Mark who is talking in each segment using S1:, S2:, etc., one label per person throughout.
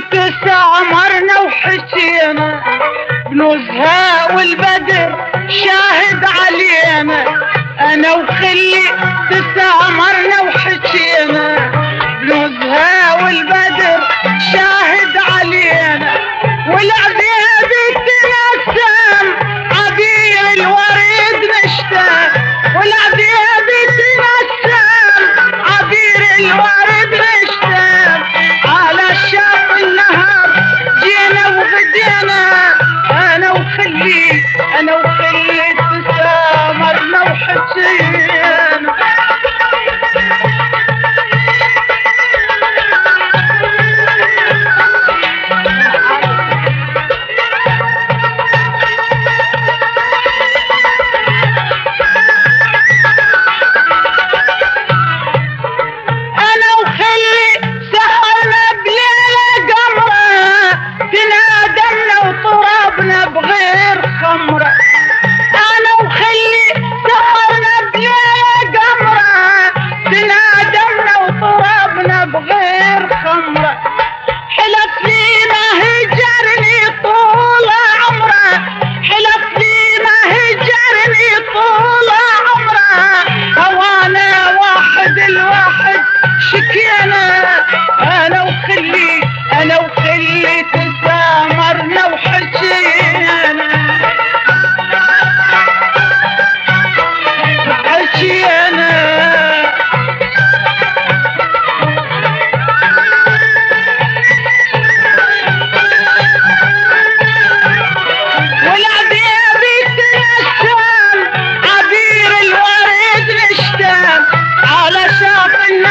S1: تسع عمرنا وحسينا بنزهة والبدر شاهد علينا. I know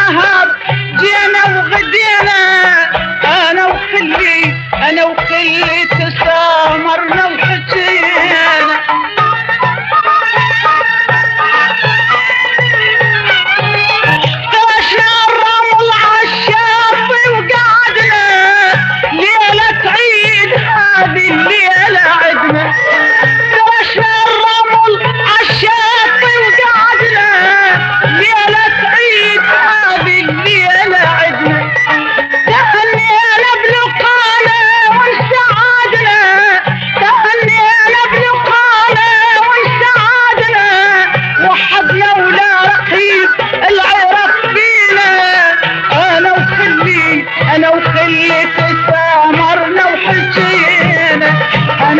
S1: النهار جينا وغدينا أنا وخلي أنا وخلي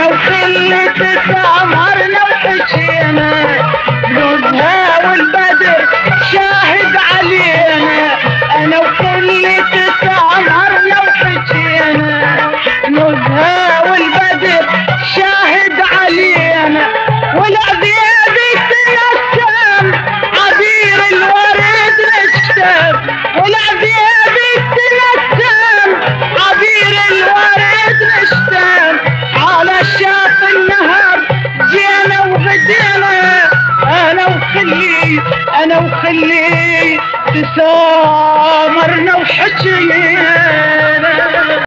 S1: وخلت والبدر شاهد علينا. أنا وخلت تسامرنا وحجينا جوزها والبدر شاهد علينا. والعبيد يتيسر. عبير الورد نشتم ولا وخلي تسامرنا وحجينا